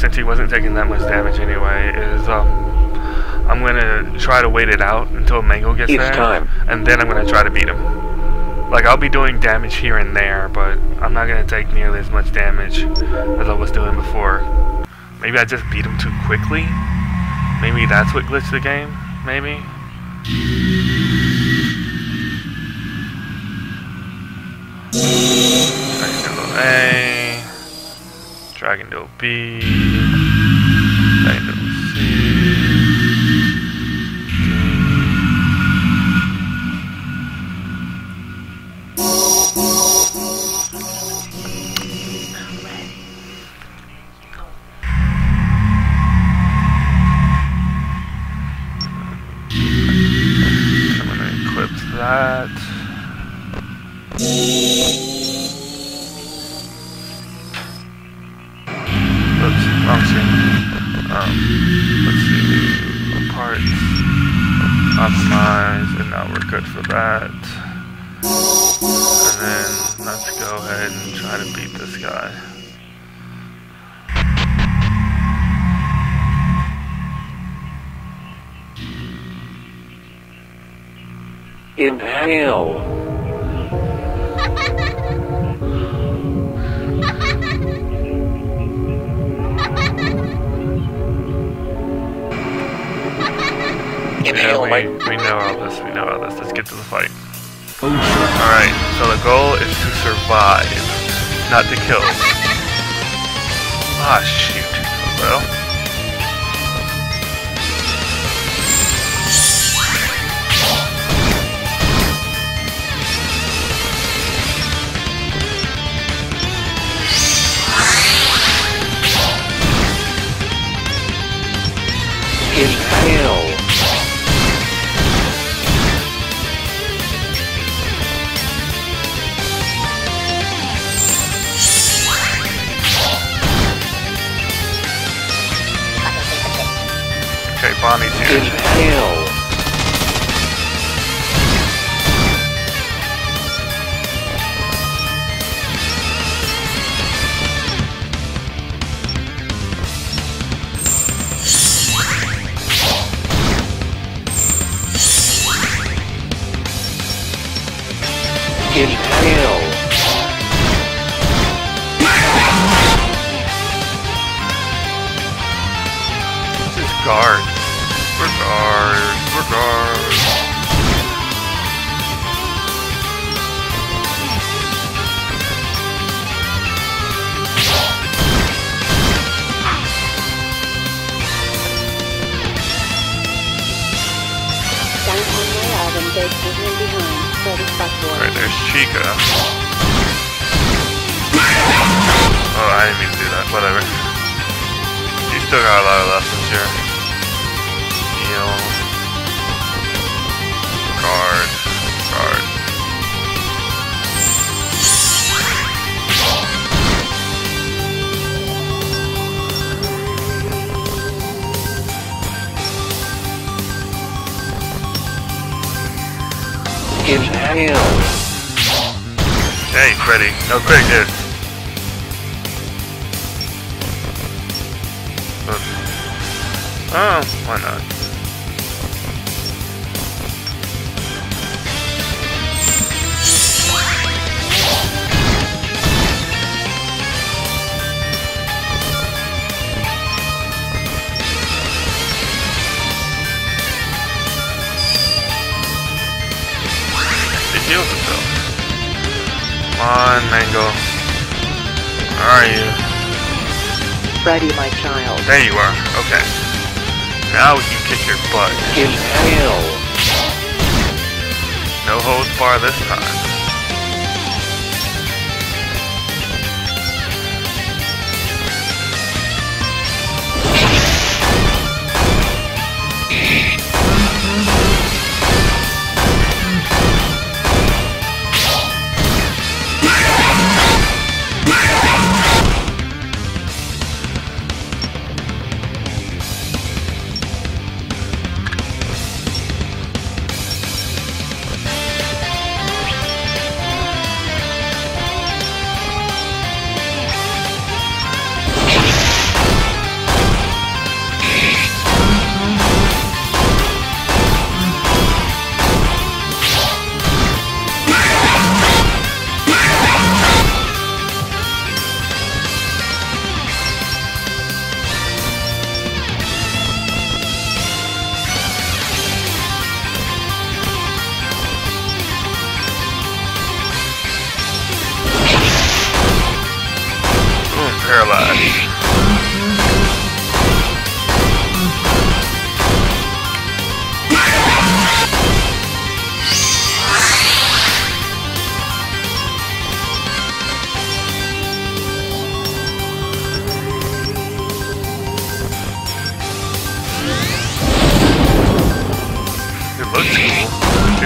since he wasn't taking that much damage anyway, is um, I'm gonna try to wait it out until Mangle gets It's there, time. and then I'm gonna try to beat him. Like I'll be doing damage here and there, but I'm not gonna take nearly as much damage as I was doing before. Maybe I just beat him too quickly. Maybe that's what glitched the game. Maybe. Dragon A. Dragon B. Ah, shoot. Well. Inhale. Here. Inhale. Inhale. Just guard. Alright, there's Chica. Oh, I didn't mean to do that. Whatever. You still got a lot of lessons here. Inhale. Hey, Freddy. No quick hits. Oh, why not? On, Mangle. Where are you? Freddy, my child. There you are. Okay. Now we can kick your butt. Inhale. No holds bar this time.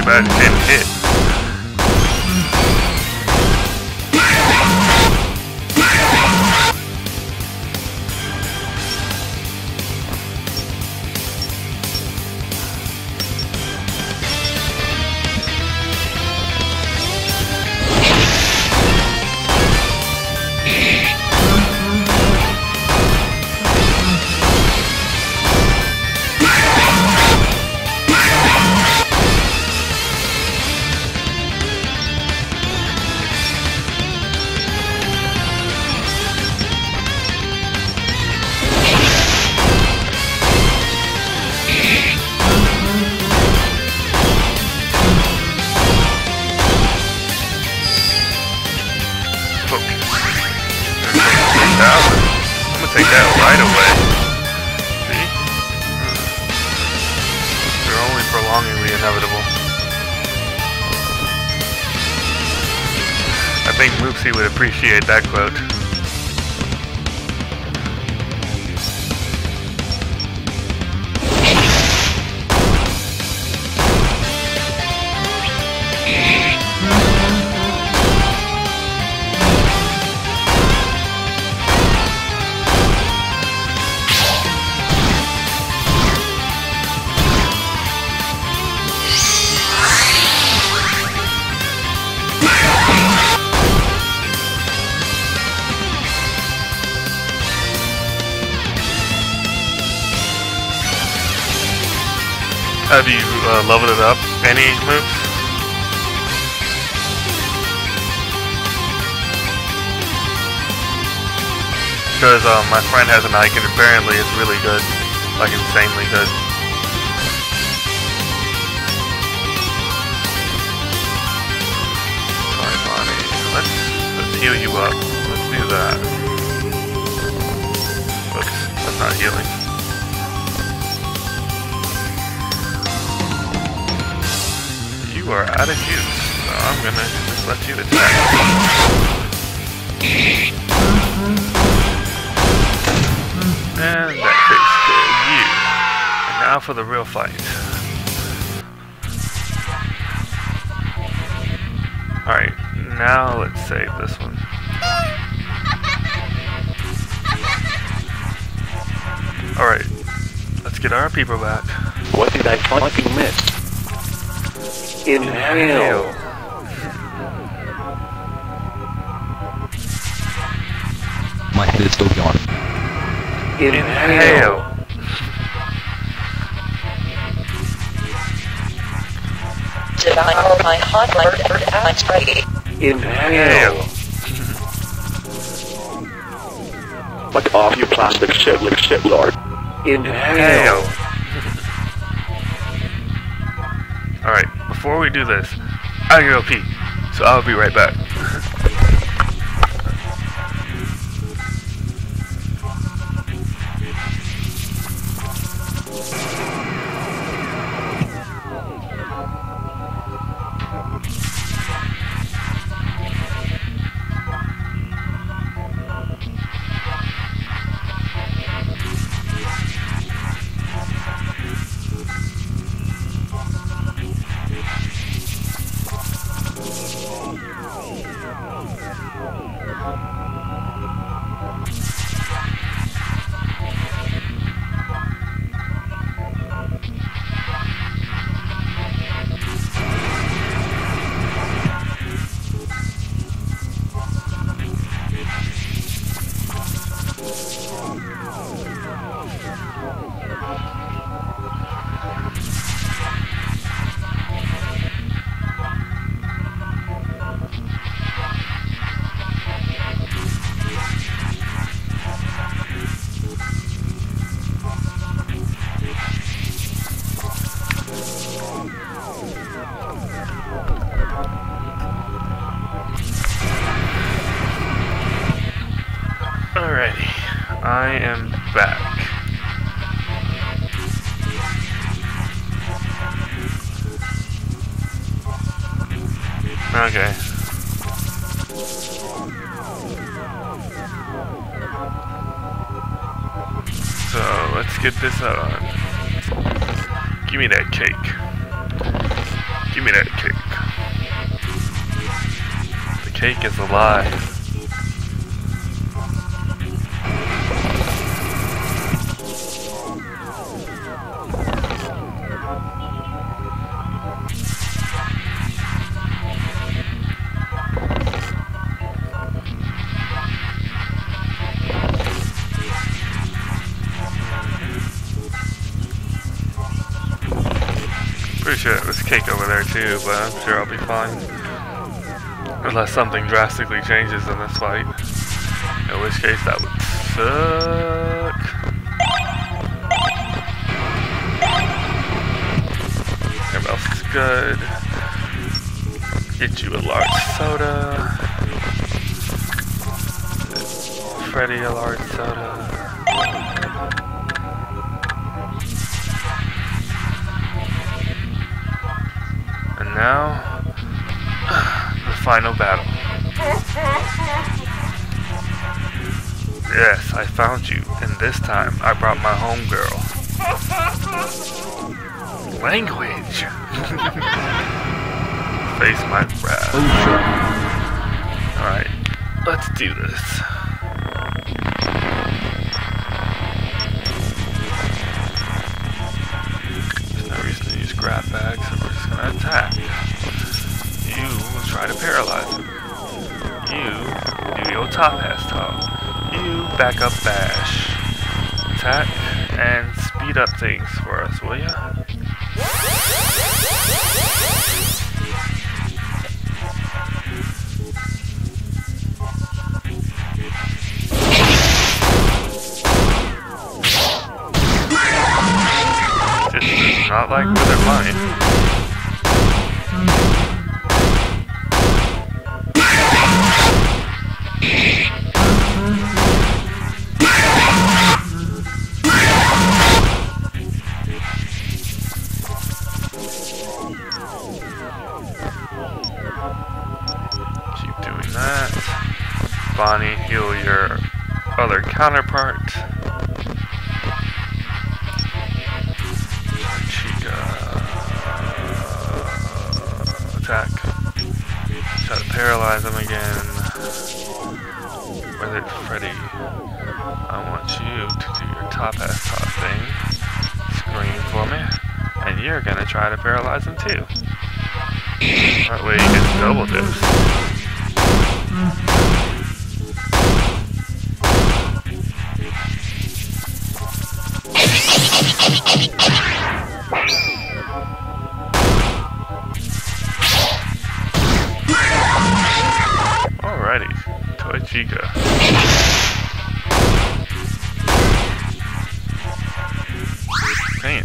about 10 hit. Um, my friend has an icon. Apparently, it's really good, like insanely good. Sorry, Bonnie. Let's let's heal you up. Let's do that. Oops, that's not healing. You are out of juice, so I'm gonna just let you attack. And that takes care of you. And now for the real fight. Alright, now let's save this one. Alright, let's get our people back. What did I fucking miss? Inhale. My head is still gone. Inhale. Inhale. Devour my hot murdered Alex Brady. Inhale. Fuck off, you plastic shit, like shit lord. Inhale. Alright, before we do this, I gotta go pee. So I'll be right back. I am too, but I'm sure I'll be fine. Unless something drastically changes in this fight. In which case that would suck. Everything else is good. Get you a large soda. Freddy a large soda. now, the final battle. Yes, I found you, and this time I brought my homegirl. Language! Face my wrath. Oh, Alright, let's do this. top has top. You backup bash. Attack and speed up things for us, will ya? Alrighty, Toy Chica. Dang.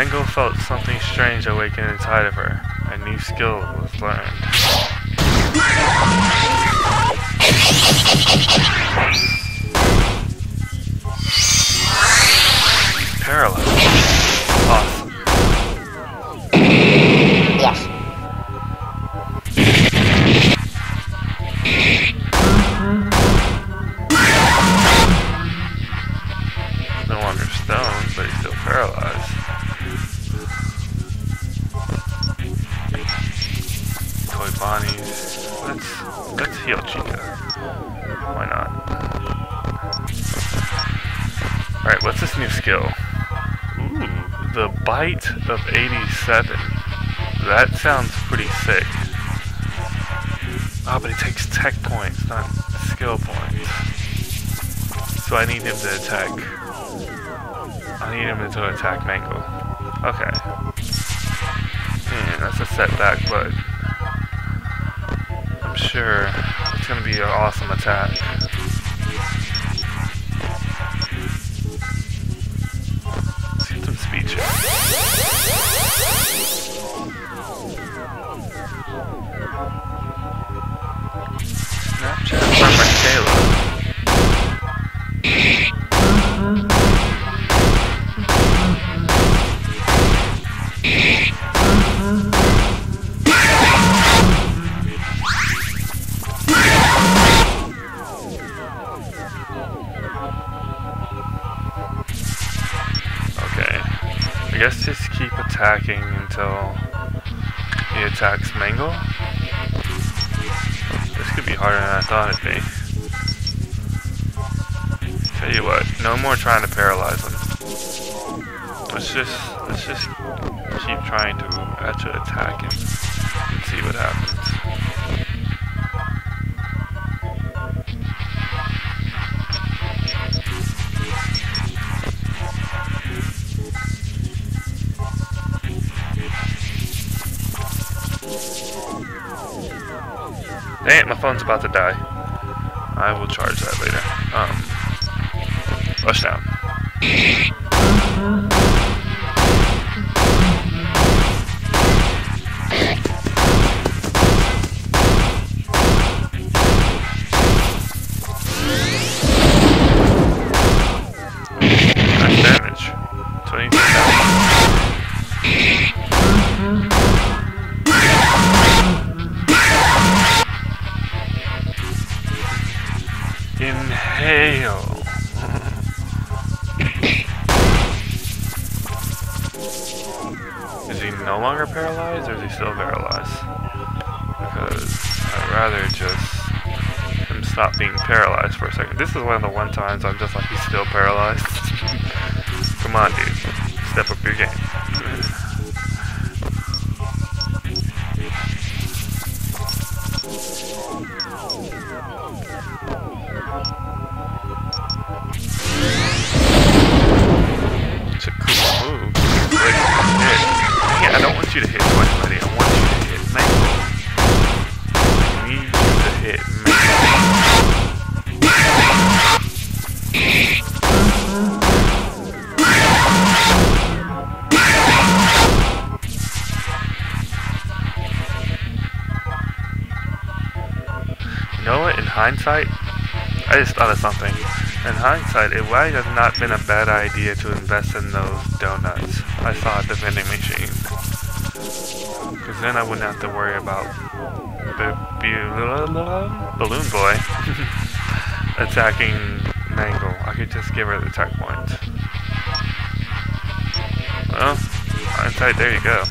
Mangle felt something strange awaken inside of her. A new skill was learned. I need him to attack. I need him to attack Mangle. Okay. Man, that's a setback, but I'm sure it's gonna be an awesome attack. Let's get some speed check. Attacking until he attacks Mangle. This could be harder than I thought it'd be. Tell you what, no more trying to paralyze him. Let's just let's just keep trying to actually attack him phone's about to die. I will charge that later. Um, rush down. Times I'm just hindsight, I just thought of something. In hindsight, it might have not been a bad idea to invest in those donuts I saw at the vending machine. Because then I wouldn't have to worry about Balloon Boy attacking Mangle. I could just give her the tech point. Well, hindsight, there you go.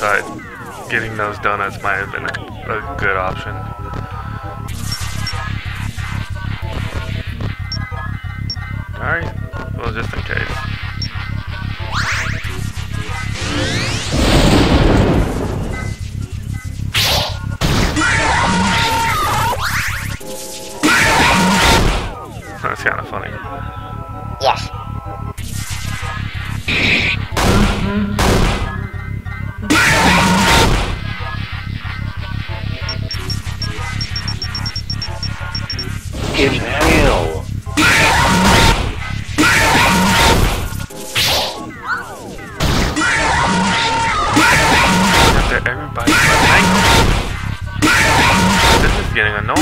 outside, getting those donuts might have been a good option. Impale! After everybody This is getting annoying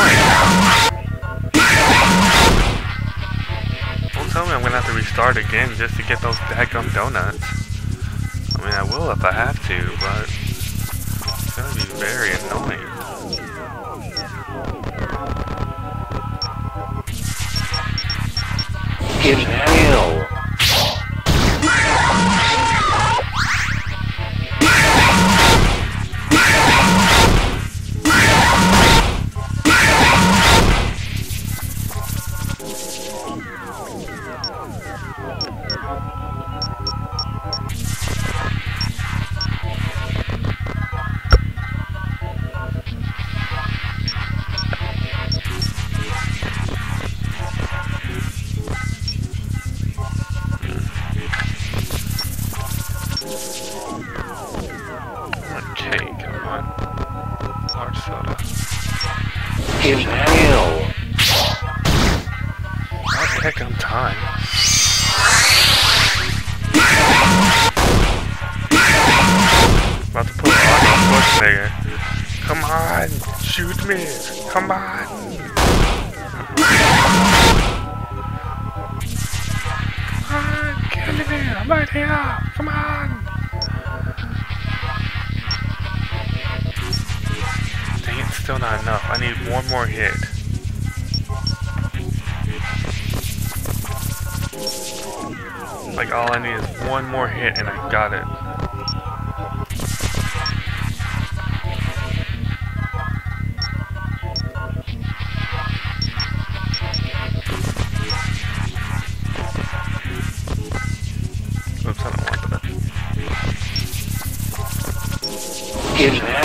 Don't tell me I'm gonna have to restart again just to get those daggum donuts. I mean, I will if I have to, but it's gonna be very annoying. in Thank you.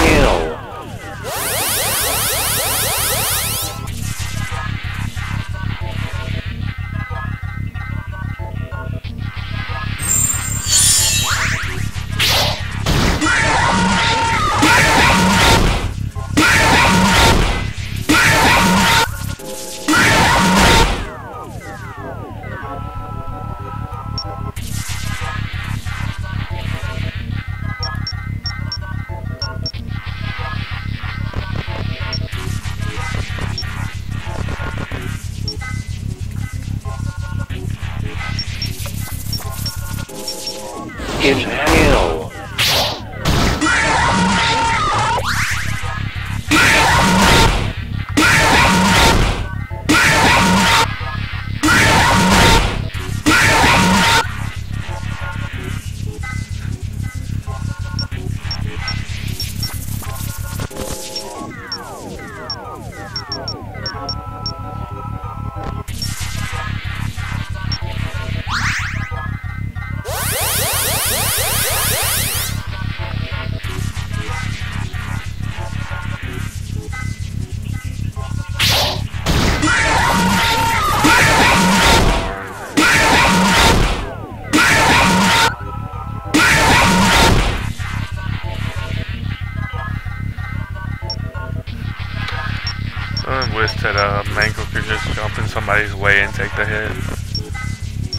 Way and take the hit.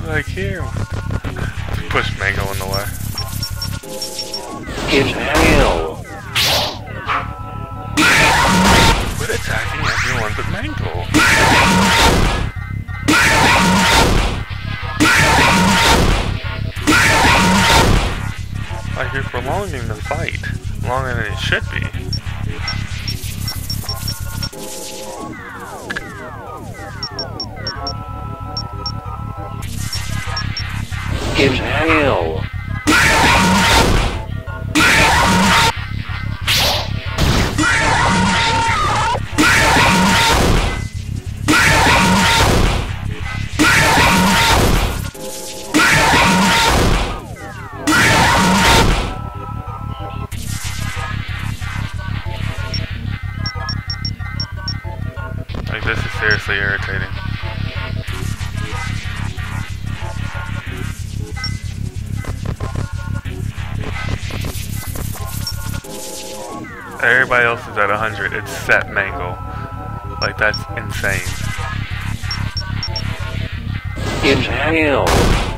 Like here, push Mangle in the way. Inhale. Quit attacking everyone but Mangle. Like you're prolonging the fight longer than it should be. It's set mangle. Like that's insane. Inhale.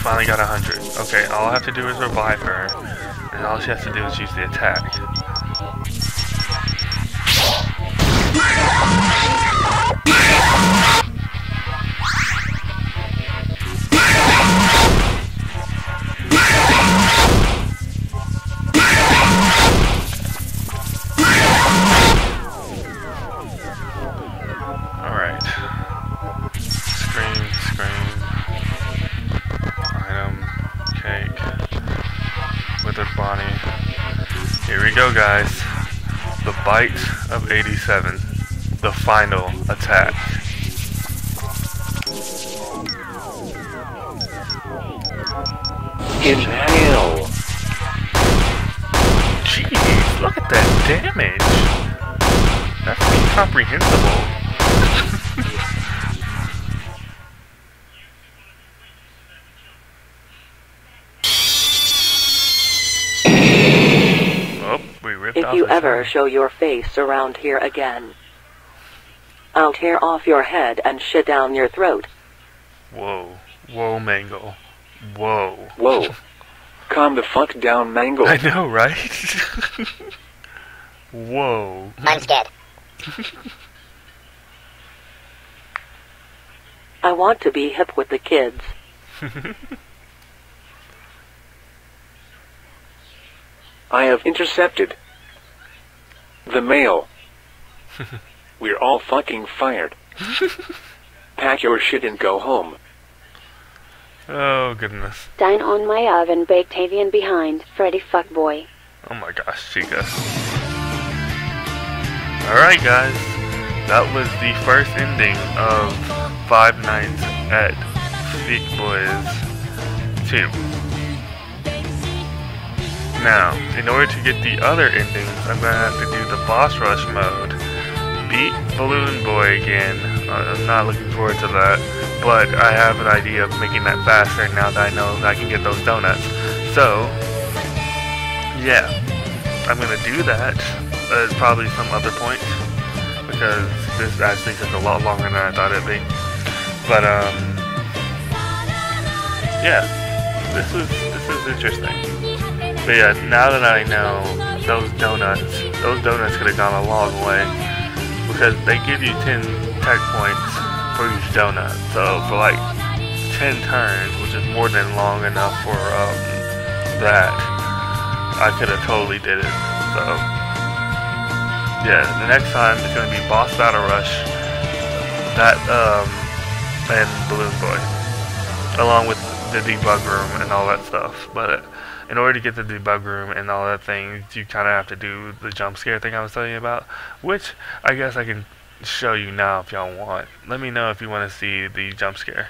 Finally got 100. Okay, all I have to do is revive her. And all she has to do is use the attack. 87. The final attack. Inhale. Jeez, look at that damage. That's incomprehensible. Show your face around here again, I'll tear off your head and shit down your throat. Whoa. Whoa, Mangle. Whoa. Whoa. Calm the fuck down, Mangle. I know, right? Whoa. I'm scared. I want to be hip with the kids. I have intercepted the mail. We're all fucking fired. Pack your shit and go home. Oh, goodness. Dine on my oven, baked avian behind. Freddy Fuckboy. Oh my gosh, Chica. Alright, guys. That was the first ending of Five Nights at Freak Boys 2. Now, in order to get the other endings, I'm gonna have to do the boss rush mode. Beat Balloon Boy again. Uh, I'm not looking forward to that, but I have an idea of making that faster now that I know I can get those donuts. So, yeah, I'm gonna do that at probably some other point because this actually took a lot longer than I thought it'd be. But um, yeah, this is this is interesting. But yeah, now that I know those donuts, those donuts could have gone a long way because they give you 10 tech points for each donut. So for like 10 turns, which is more than long enough for um, that, I could have totally did it. So yeah, the next time it's gonna be Boss Battle Rush, that um, and Balloon Boy, along with the debug room and all that stuff. But in order to get the debug room and all that thing, you kind of have to do the jump scare thing I was telling you about, which I guess I can show you now if y'all want. Let me know if you want to see the jump scare.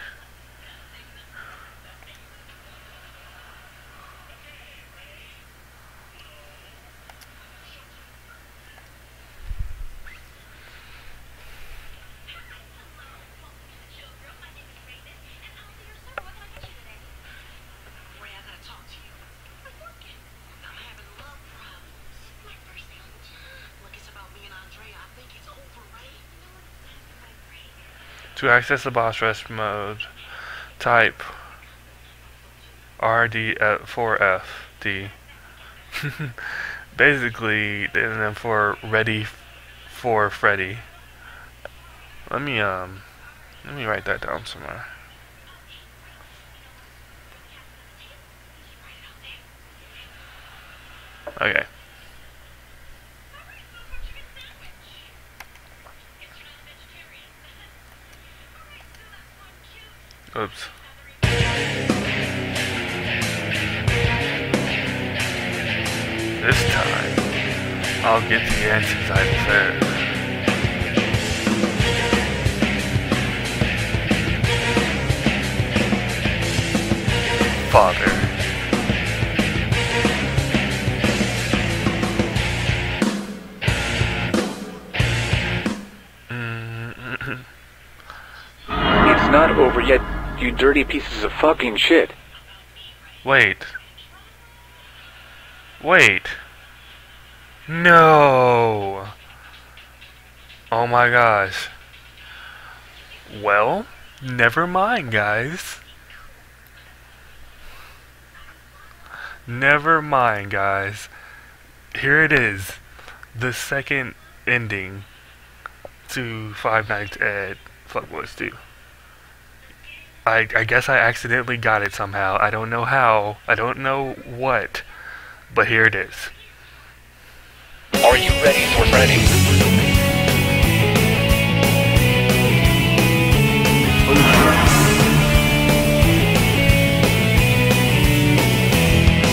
To access the boss rush mode, type RD4FD. Basically, and then for ready for Freddy. Let me um, let me write that down somewhere. Okay. Oops. This time, I'll get the answers I deserve. Father. It's not over yet, you dirty pieces of fucking shit. Wait. Wait. No. Oh my gosh. Well, never mind, guys. Never mind, guys. Here it is. The second ending to Five Nights at Fuckboys 2. I, I guess I accidentally got it somehow. I don't know how. I don't know what. But here it is. Are you ready for Freddy?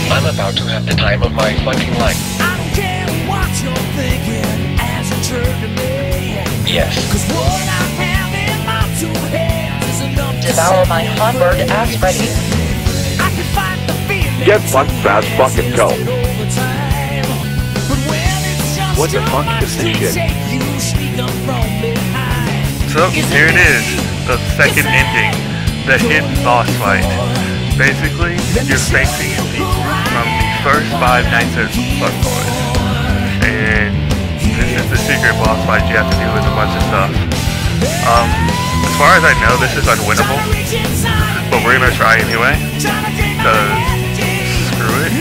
I'm about to have the time of my fucking life. I don't care what you're thinking as you turn to me. Yes. Cause what I have in my two hands is enough to Devour my me hot bird free. ass Freddy. I can fight the feeling. Get fucked fast, fucking go. What the fuck is this shit? So, here it is. The second ending. The hidden boss fight. Basically, you're facing people from the first five nights at Fuckboys. And this is the secret boss fight you have to do with a bunch of stuff. Um, as far as I know, this is unwinnable. But we're gonna try anyway. Cause screw it.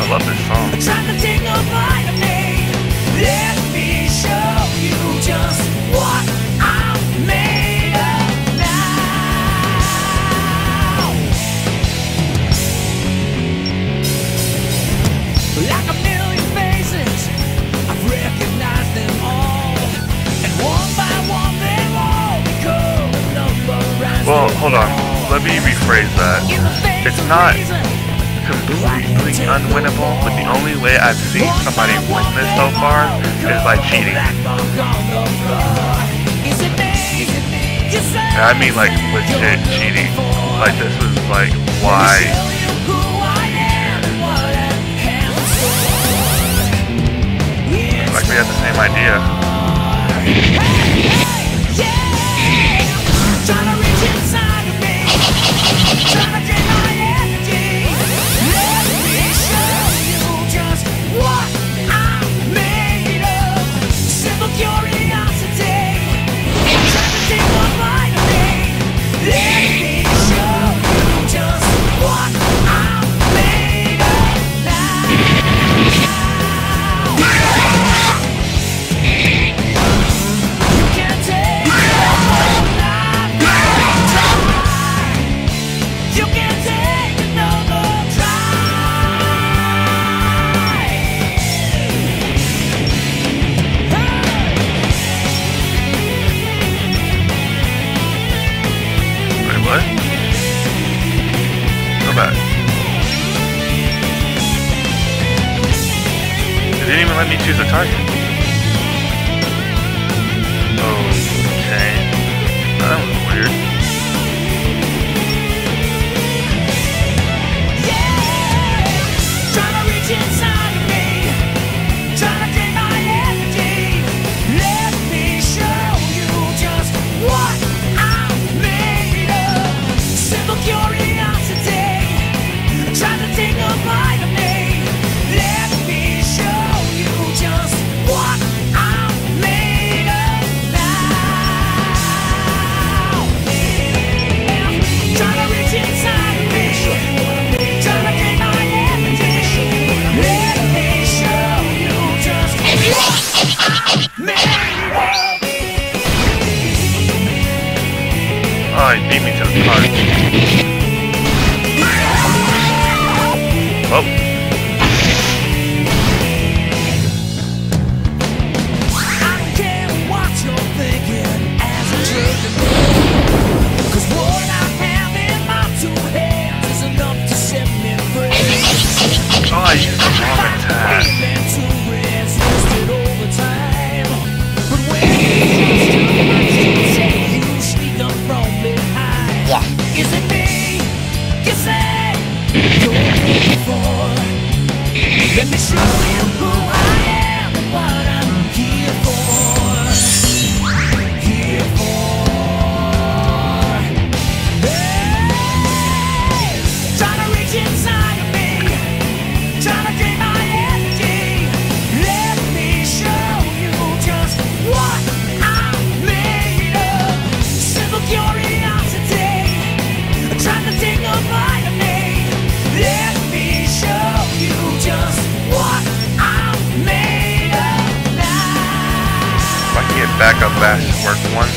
I love this song. Hold on. Let me rephrase that. It's not completely unwinnable, but the only way I've seen somebody win this so far is by cheating. And I mean like legit cheating. Like this was like why like we had the same idea.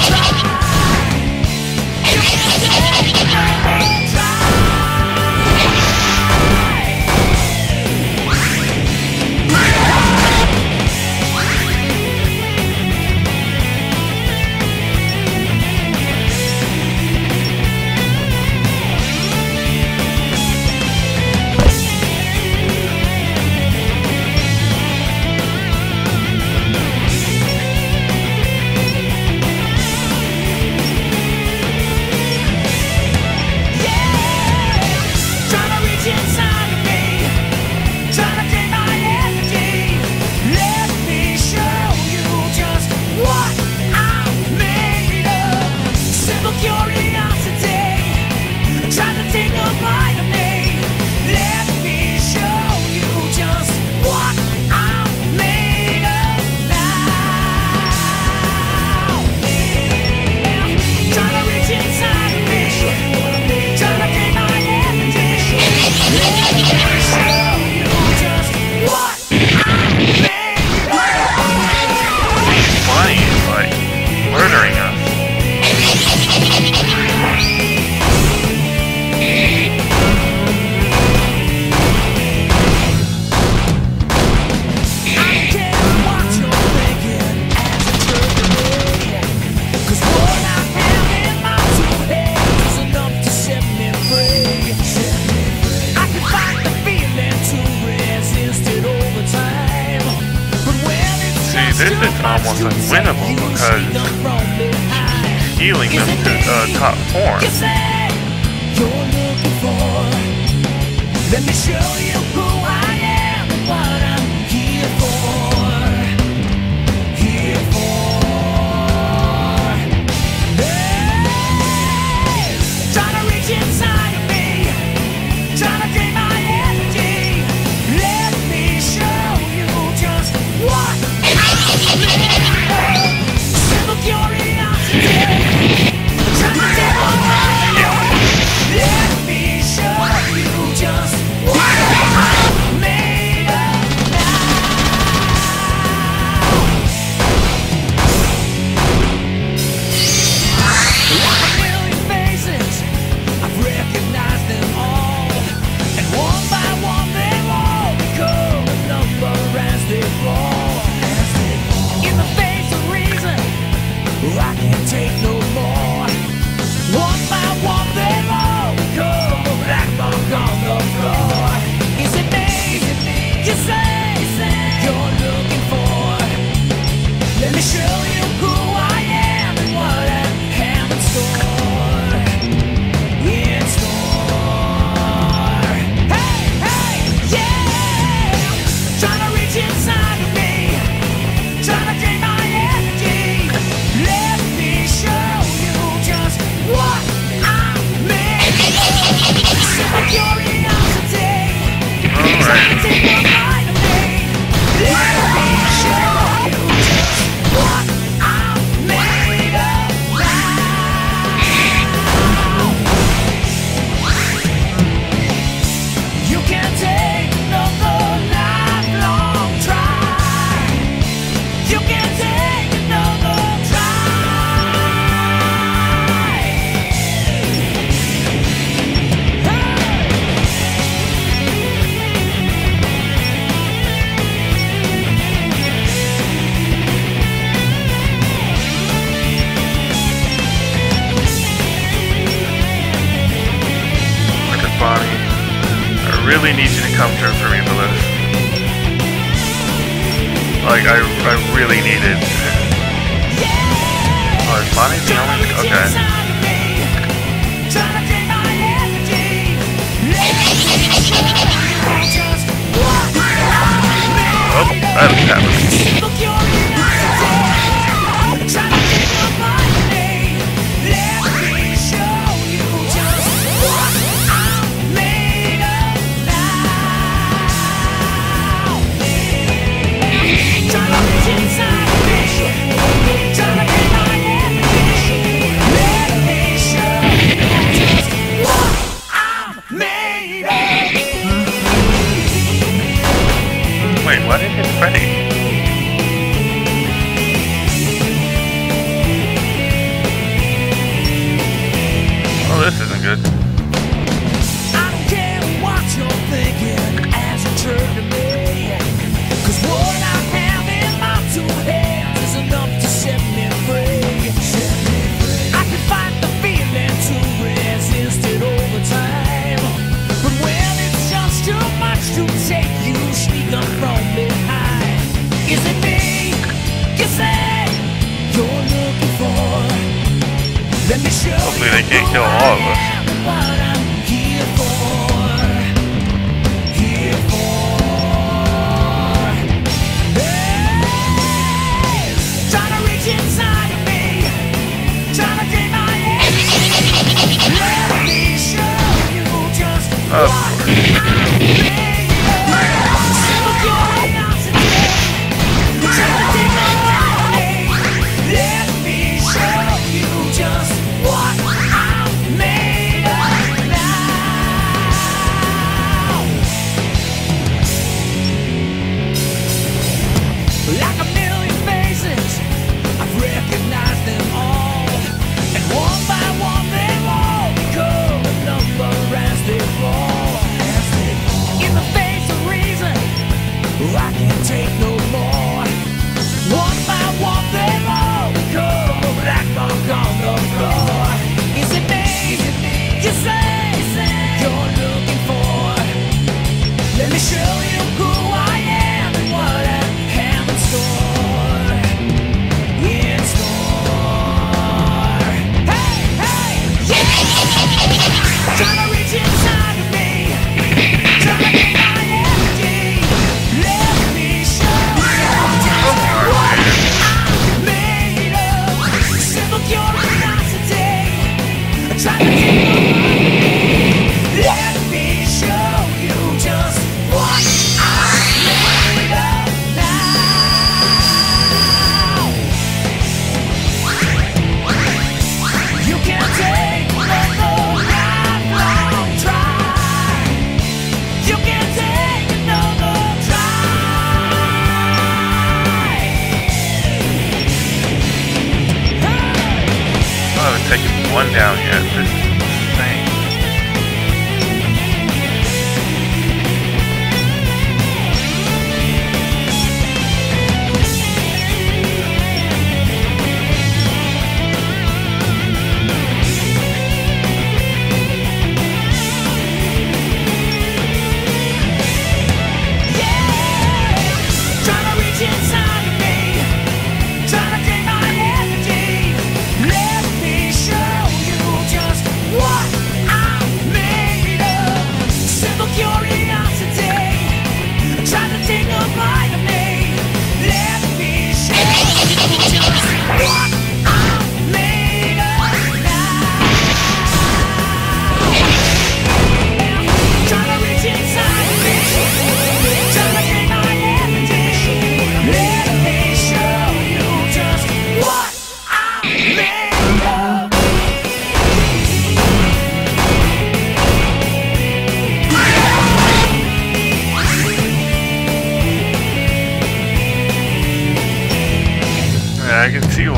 Shout!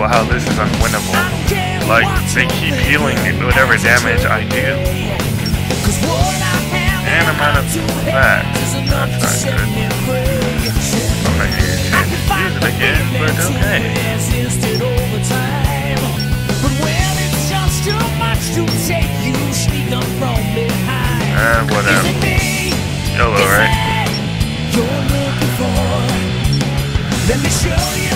unbelievable how this is unwinnable. Like, they keep healing whatever damage I do. And I'm out of that. That's not good. I'm not use it again, but okay. Uh, whatever. YOLO, right? Let me show you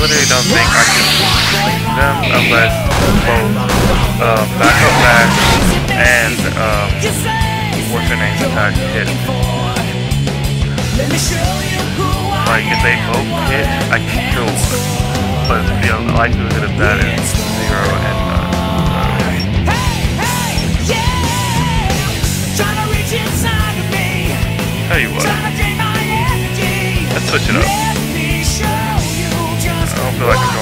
literally don't think I can clean them unless both uh, backup back and um, what's her name attack hit. Like if they both hit, I can kill one. But you know, the likelihood of that is zero and none. So. Tell you what, let's switch it up so I can go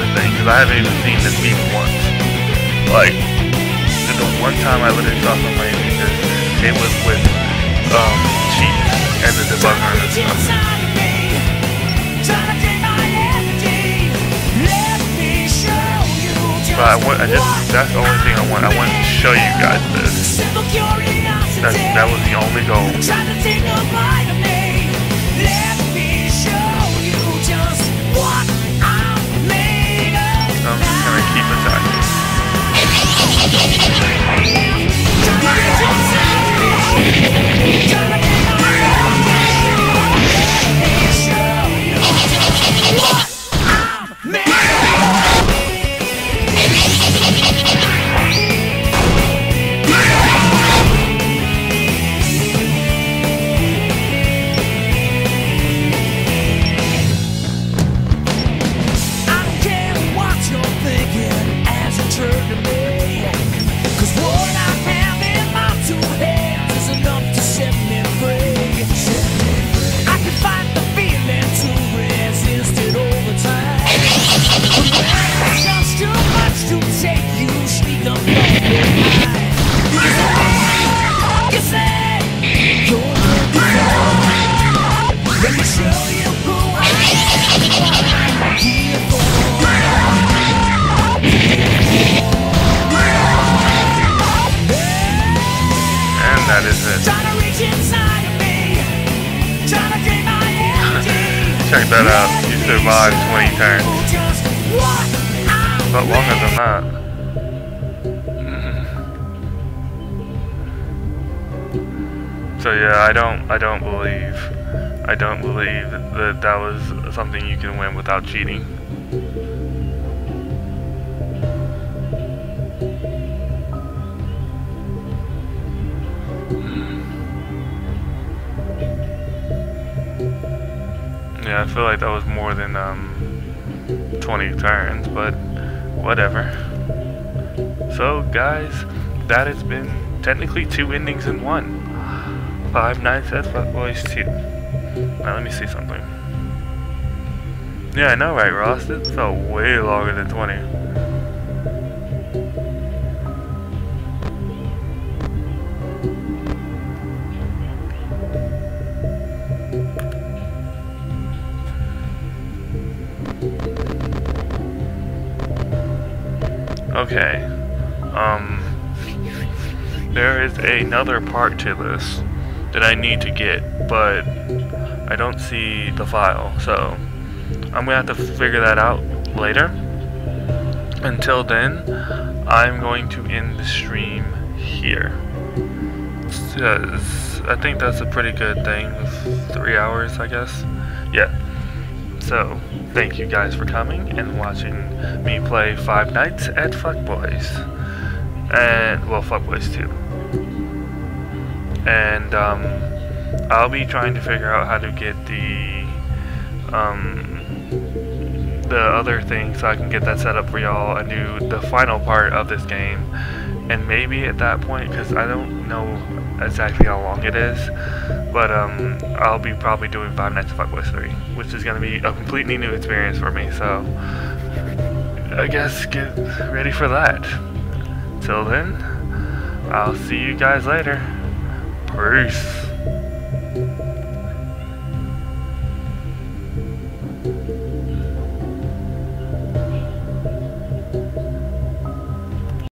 is thing, because I haven't even seen this beat once. Like, the one time I literally saw somebody do this, it was with, um, cheats and the debugger and stuff. But I want, I just, that's the only thing I want. I want to show you guys this. That, that was the only goal. So Let 25, 20 turns. But longer than that. Mm-hmm. So yeah, I don't, I don't believe, I don't believe that that was something you can win without cheating. Yeah, I feel like that was more than um, 20 turns, but whatever. So, guys, that has been technically two endings in one. Five at Fuckboys 2. Now, let me see something. Yeah, I know, right, Ross? This felt way longer than 20. Okay. Um, there is another part to this that I need to get, but I don't see the file, so I'm gonna have to figure that out later. Until then, I'm going to end the stream here. I think that's a pretty good thing. Three hours, I guess. Yeah. So, thank you guys for coming and watching me play Five Nights at Fuckboys. And, well, Fuckboys 2. And, um, I'll be trying to figure out how to get the, um, the other thing so I can get that set up for y'all and do the final part of this game. And maybe at that point, because I don't know exactly how long it is, but um, I'll be probably doing Five Nights at Fuckboys 3, which is going to be a completely new experience for me, so I guess get ready for that. Till then, I'll see you guys later. Peace.